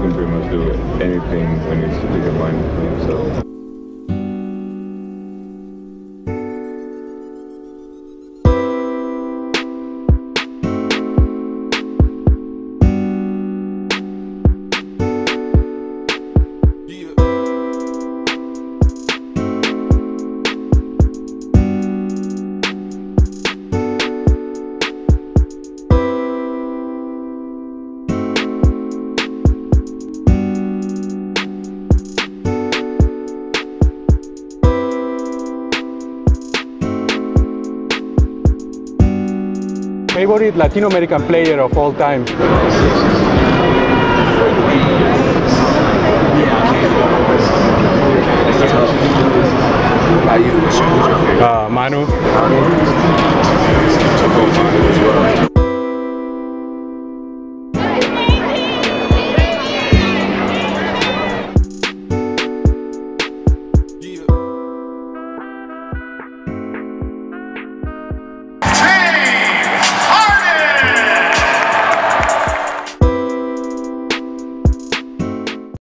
can pretty much do anything when you speak your mind. So. Favorite Latino American player of all time? How you? Who's your favorite? Uh, Manu. Manu.